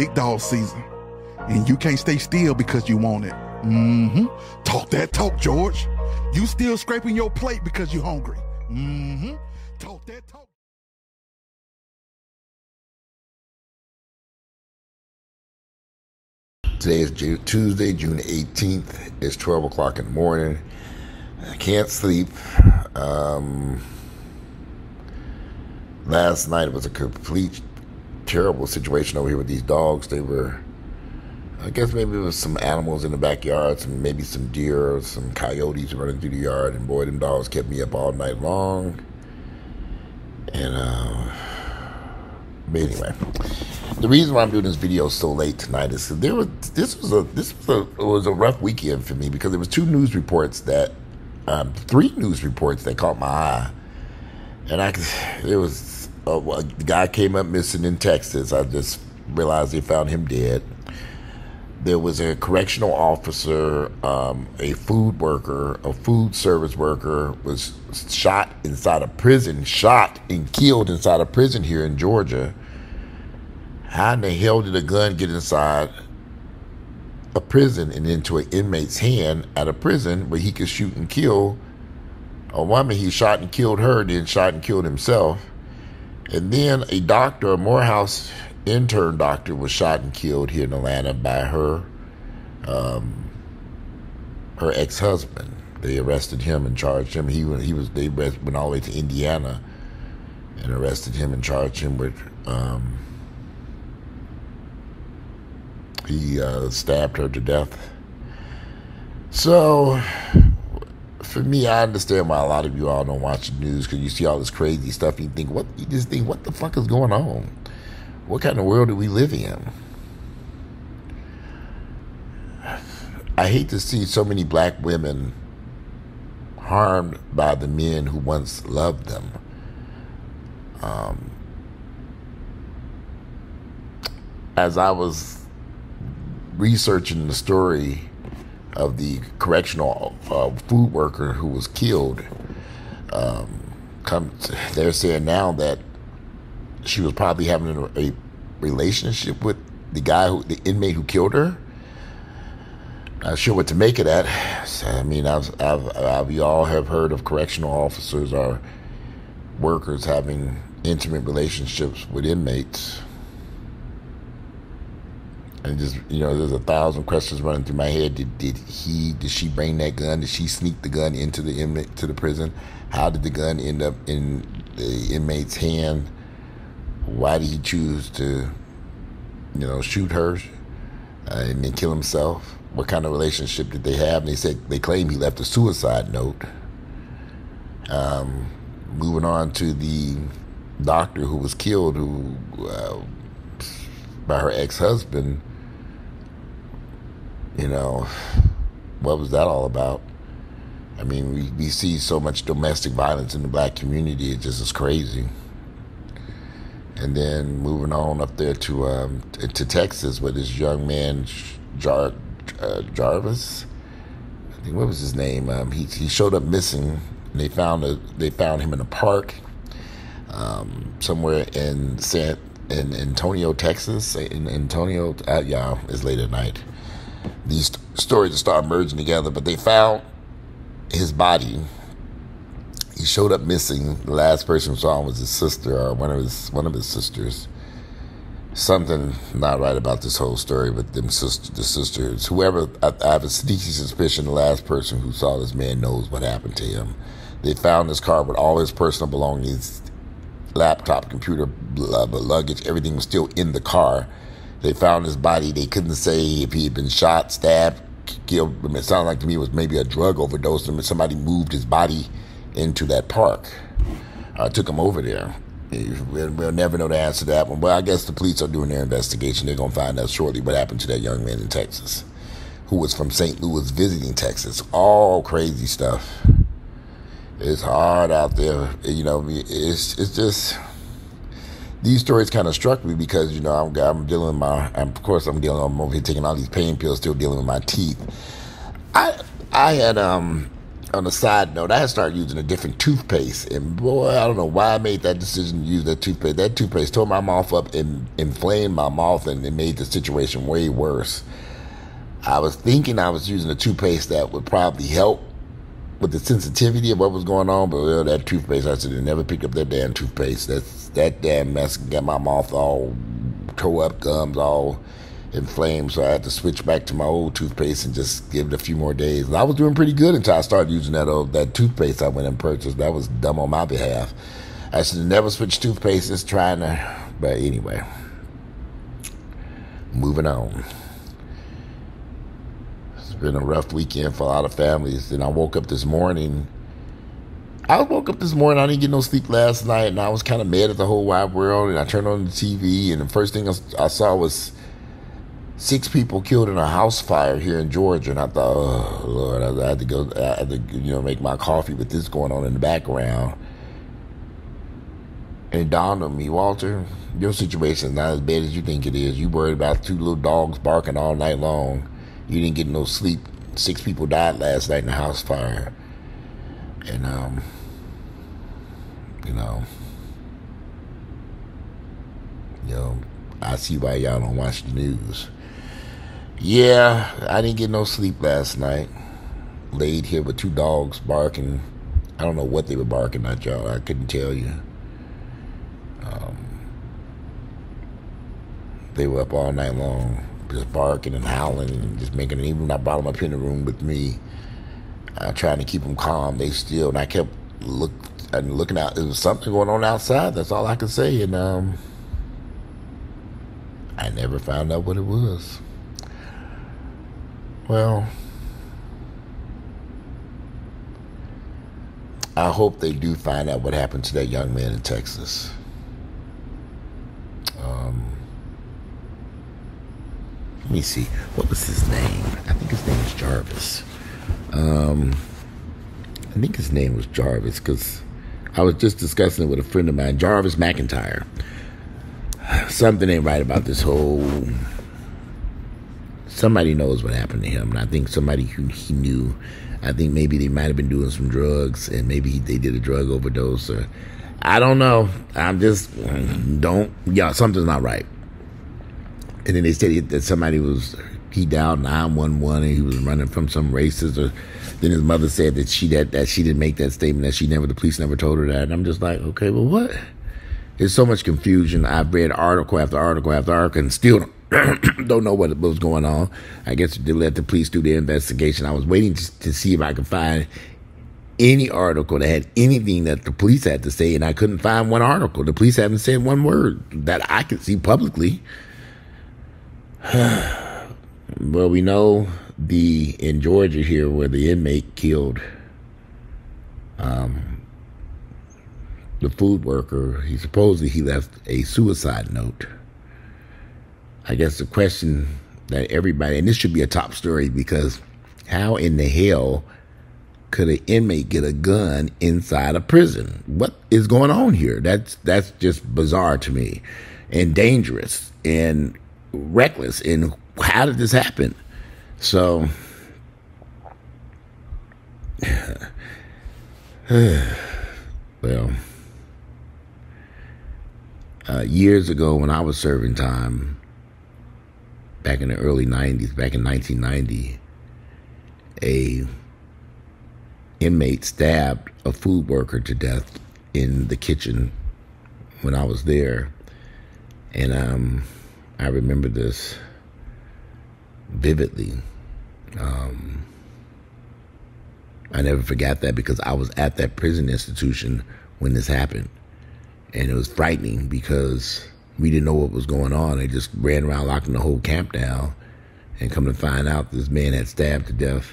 Big dog season. And you can't stay still because you want it. Mm-hmm. Talk that talk, George. You still scraping your plate because you're hungry. Mm-hmm. Talk that talk. Today is Ju- Tuesday, June 18th. It's 12 o'clock in the morning. I can't sleep. Um, last night was a complete terrible situation over here with these dogs. They were, I guess maybe it was some animals in the backyard, some maybe some deer or some coyotes running through the yard, and boy, them dogs kept me up all night long. And uh, but anyway, the reason why I'm doing this video so late tonight is there was this was a this was a it was a rough weekend for me because there was two news reports that um, three news reports that caught my eye, and I there was a, a guy came up missing in Texas. I just realized they found him dead. There was a correctional officer, um, a food worker, a food service worker was shot inside a prison, shot and killed inside a prison here in Georgia. How in the hell did a gun get inside a prison and into an inmate's hand at a prison where he could shoot and kill a woman? He shot and killed her, then shot and killed himself. And then a doctor, a Morehouse intern doctor, was shot and killed here in Atlanta by her um, her ex husband. They arrested him and charged him. He he was they went all the way to Indiana and arrested him and charged him with um, he uh, stabbed her to death. So, for me, I understand why a lot of you all don't watch the news because you see all this crazy stuff. You think, what? You just think, what the fuck is going on? What kind of world do we live in? I hate to see so many black women harmed by the men who once loved them. Um, as I was researching the story of the correctional uh, food worker who was killed, um, come they're saying now that she was probably having a, relationship with the guy who the inmate who killed her. Not sure what to make of that. I mean, I've, I've, I've, we all have heard of correctional officers or workers having intimate relationships with inmates. And just, you know, there's a thousand questions running through my head. Did, did he, did she bring that gun? Did she sneak the gun into the inmate, to the prison? How did the gun end up in the inmate's hand? Why did he choose to, you know, shoot her uh, and then kill himself? What kind of relationship did they have? And they said they claim he left a suicide note. Um, moving on to the doctor who was killed, who uh, by her ex-husband. You know, what was that all about? I mean, we, we see so much domestic violence in the black community; it just is crazy. And then moving on up there to um, to Texas, where this young man Jar, uh, Jarvis, I think what was his name? Um, he he showed up missing. And they found a they found him in a park um, somewhere in San in Antonio, Texas. In Antonio, uh, yeah, it's late at night. These stories start merging together, but they found his body. He showed up missing. The last person saw him was his sister or one of his one of his sisters. Something not right about this whole story, but them sister, the sisters, whoever, I, I have a sneaky suspicion the last person who saw this man knows what happened to him. They found his car with all his personal belongings, laptop, computer, uh, luggage, everything was still in the car. They found his body. They couldn't say if he had been shot, stabbed, killed. I mean, it sounded like to me it was maybe a drug overdose. I mean, somebody moved his body into that park. I uh, took him over there. We'll never know the answer to that one. But I guess the police are doing their investigation. They're going to find out shortly what happened to that young man in Texas who was from St. Louis visiting Texas. All crazy stuff. It's hard out there. You know, it's it's just these stories kind of struck me because you know I'm I'm dealing with my of course I'm dealing I'm over here taking all these pain pills, still dealing with my teeth. I I had um on a side note, I had started using a different toothpaste, and boy, I don't know why I made that decision to use that toothpaste. That toothpaste tore my mouth up and inflamed my mouth, and it made the situation way worse. I was thinking I was using a toothpaste that would probably help with the sensitivity of what was going on, but well, that toothpaste, I said, never pick up that damn toothpaste. That's that damn mess got my mouth all tore up, gums all inflamed, so I had to switch back to my old toothpaste and just give it a few more days. And I was doing pretty good until I started using that old that toothpaste I went and purchased. That was dumb on my behalf. I should never switched toothpastes trying to, but anyway, moving on. It's been a rough weekend for a lot of families. and I woke up this morning. I woke up this morning. I didn't get no sleep last night, and I was kind of mad at the whole wide world. And I turned on the TV, and the first thing I saw was six people killed in a house fire here in Georgia, and I thought, oh Lord, I had to go, I had to, you know, make my coffee with this going on in the background. And it dawned on me, Walter, your situation is not as bad as you think it is. You worried about two little dogs barking all night long. You didn't get no sleep. Six people died last night in a house fire, and um, you know, you know, I see why y'all don't watch the news. Yeah, I didn't get no sleep last night. Laid here with two dogs barking. I don't know what they were barking at, y'all. I couldn't tell you. Um, they were up all night long, just barking and howling and just making. An even I brought them up in the room with me, uh, trying to keep them calm. They still, and I kept look and looking out. There was something going on outside. That's all I could say, and um, I never found out what it was. Well, I hope they do find out what happened to that young man in Texas. Um, let me see. What was his name? I think his name was Jarvis. Um, I think his name was Jarvis because I was just discussing it with a friend of mine, Jarvis McIntyre. Something ain't right about this whole somebody knows what happened to him, and I think somebody who he knew. I think maybe they might have been doing some drugs, and maybe they did a drug overdose, or I don't know. I'm just don't yeah, something's not right. And then they said that somebody was he dialed nine one one, and he was running from some races, or then his mother said that she that that she didn't make that statement, that she never the police never told her that. And I'm just like, okay, well, what? There's so much confusion. I've read article after article after article, and still don't know what was going on. I guess they let the police do their investigation. I was waiting to, to see if I could find any article that had anything that the police had to say, and I couldn't find one article. The police haven't said one word that I could see publicly. well, we know the in Georgia here where the inmate killed um, the food worker. He supposedly he left a suicide note. I guess the question that everybody, and this should be a top story because how in the hell could an inmate get a gun inside a prison? What is going on here? That's that's just bizarre to me, and dangerous and reckless. And how did this happen? So, well, uh, years ago when I was serving time back in the early 90s, back in 1990, a inmate stabbed a food worker to death in the kitchen when I was there. And um, I remember this vividly. Um, I never forgot that because I was at that prison institution when this happened. And it was frightening because we didn't know what was going on. They just ran around locking the whole camp down, and come to find out this man had stabbed to death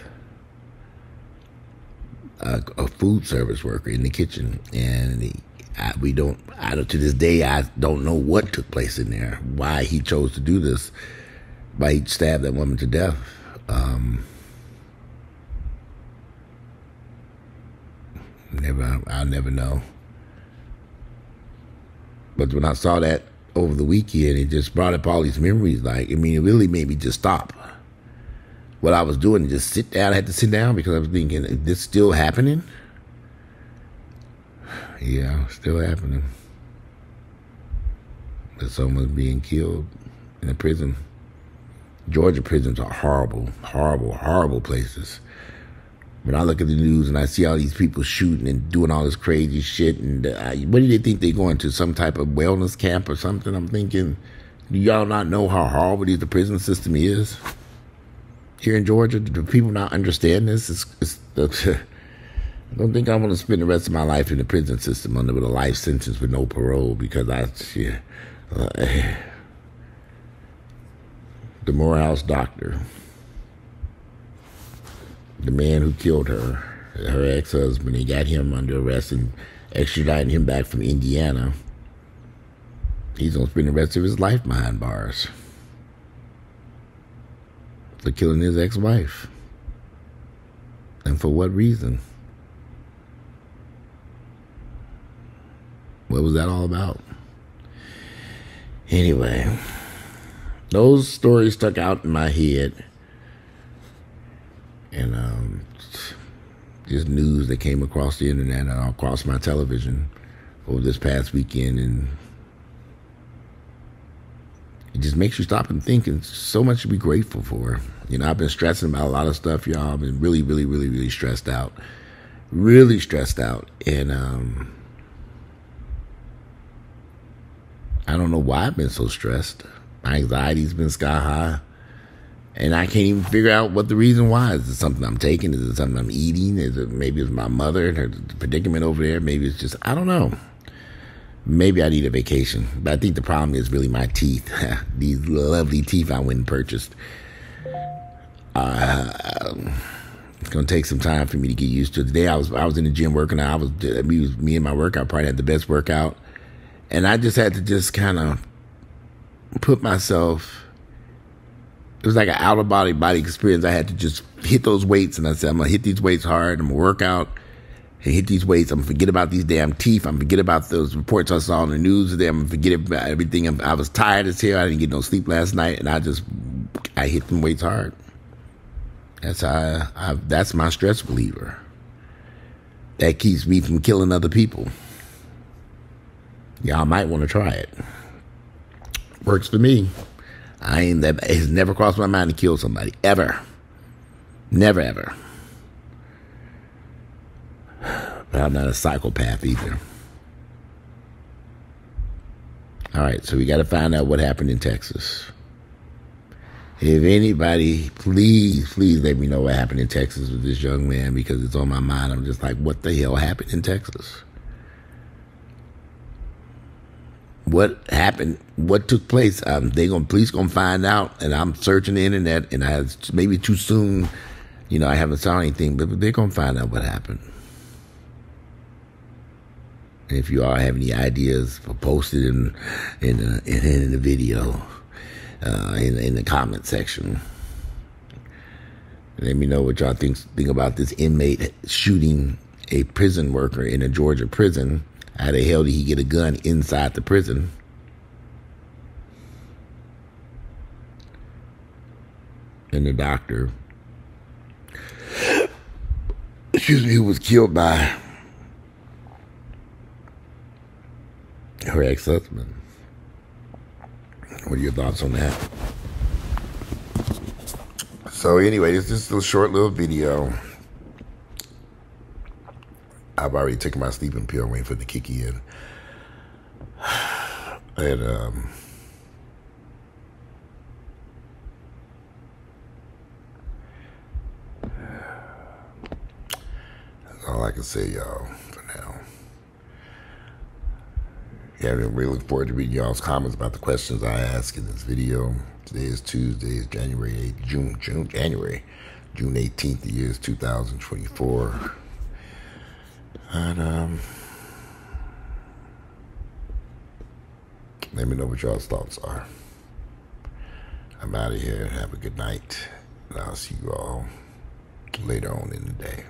a, a food service worker in the kitchen, and he, I, we don't. I don't, to this day, I don't know what took place in there. Why he chose to do this? Why he stabbed that woman to death? Um, never. I'll never know. But when I saw that over the weekend, it just brought up all these memories. Like, I mean, it really made me just stop. what I was doing, and just sit down. I had to sit down because I was thinking, is this still happening? Yeah, still happening. That someone's being killed in a prison. Georgia prisons are horrible, horrible, horrible places. When I look at the news and I see all these people shooting and doing all this crazy shit, and uh, what do they think they're going to? Some type of wellness camp or something? I'm thinking, do y'all not know how horrible the prison system is? Here in Georgia, do people not understand this? It's, it's, I don't think I want to spend the rest of my life in the prison system under with a life sentence with no parole because I, yeah, uh, the Morehouse doctor, the man who killed her, her ex-husband, he got him under arrest and extradited him back from Indiana. He's gonna spend the rest of his life behind bars for killing his ex-wife. And for what reason? What was that all about? Anyway, those stories stuck out in my head. And um, just news that came across the internet and across my television over this past weekend. And it just makes you stop and think and so much to be grateful for. You know, I've been stressing about a lot of stuff, y'all. I've been really, really, really, really stressed out. Really stressed out. And, um, I don't know why I've been so stressed. My anxiety's been sky high. And I can't even figure out what the reason why. Is it something I'm taking? Is it something I'm eating? Is it maybe it's my mother and her predicament over there? Maybe it's just I don't know. Maybe I need a vacation. But I think the problem is really my teeth. These lovely teeth I went and purchased. Uh, it's gonna take some time for me to get used to. It. Today I was I was in the gym working out. I was me, me and my workout probably had the best workout and I just had to just kind of put myself. It was like an out of body body experience. I had to just hit those weights, and I said, "I'm gonna hit these weights hard. I'm gonna work out and hit these weights. I'm gonna forget about these damn teeth. I'm gonna forget about those reports I saw on the news today. I'm gonna forget about everything. I was tired as hell. I didn't get no sleep last night, and I just I hit them weights hard. That's I, I that's my stress reliever. That keeps me from killing other people. Y'all might want to try it. Works for me. I ain't that it's never crossed my mind to kill somebody. Ever. Never ever. But I'm not a psychopath either. All right, so we got to find out what happened in Texas. If anybody, please, please let me know what happened in Texas with this young man because it's on my mind. I'm just like, what the hell happened in Texas? What happened, what took place. Um, they gonna police gonna find out, and I'm searching the internet, and I maybe too soon, you know, I haven't saw anything, but they're gonna find out what happened. And if you all have any ideas, post it in in the, in, in the video, uh, in in the comment section. Let me know what y'all think think about this inmate shooting a prison worker in a Georgia prison how the hell did he get a gun inside the prison? And the doctor, excuse me, who was killed by her ex husband. What are your thoughts on that? So, anyway, it's just a short little video. I've already taken my sleeping pill, waiting for the kick in. And um, that's all I can say, y'all, for now. Yeah, I really look forward to reading y'all's comments about the questions I ask in this video. Today is Tuesday, January 8th, June, June, January, June 18th, the year is 2024. And um, let me know what y'all's thoughts are. I'm out of here. Have a good night. And I'll see you all later on in the day.